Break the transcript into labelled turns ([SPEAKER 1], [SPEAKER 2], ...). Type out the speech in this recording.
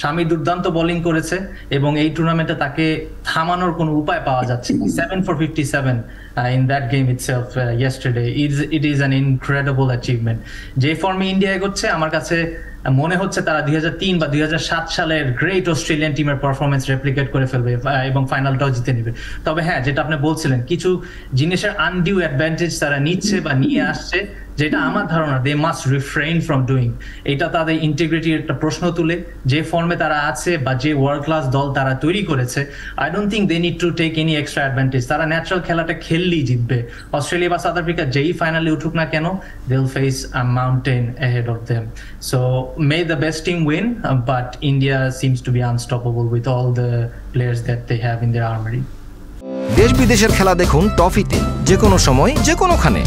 [SPEAKER 1] স্বামী দুর্দান্ত বোলিং করেছে এবং এই টুর্নামেন্টে তাকে থামানোর কোনো উপায় পাওয়া যাচ্ছে না। Seven for fifty seven in that game itself yesterday it is an incredible achievement যে ফর্মে ইন্ডিয়া এগোচ্ছে, আমার কাছে মনে হচ্ছে তারা দুই হাজার তিন বা দুই হাজার সাত সালের গ্রেট অস্ট্রেলিয়ান টিমের পারফরমেন্স রেপ্লিকেট করে ফেলবে এবং ফাইনালটাও জিতে নেবে। তবে হ্যাঁ যেটা আপনি বলছিলেন, কিছু জিনিসের আনডিউ অ্যাডভান্টেজ তারা নিচ্ছে বা নিয়ে আসছে যেটা আমার ধারণা they must refrain from doing এটা তাদের ইন্টিগ্রিটির একটা প্রশ্ন তুলে যে ফর্মে তারা আছে বা যে ওয়ার্ল্ড ক্লাস দল তারা তৈরি করেছে I don't think they need to take any extra advantage তারা ন্যাচারাল খেলাটা খেললেই জিতবে। অস্ট্রেলিয়া বা সাউথ আফ্রিকা যেই ফাইনালে উঠুক না কেন they'll face a mountain ahead of so may the best team win uh, but india seems to be unstoppable with all the players that they have in their armory
[SPEAKER 2] দেশ বিদেশের খেলা দেখুন টফিতে যে কোনো সময় যে কোনোখানে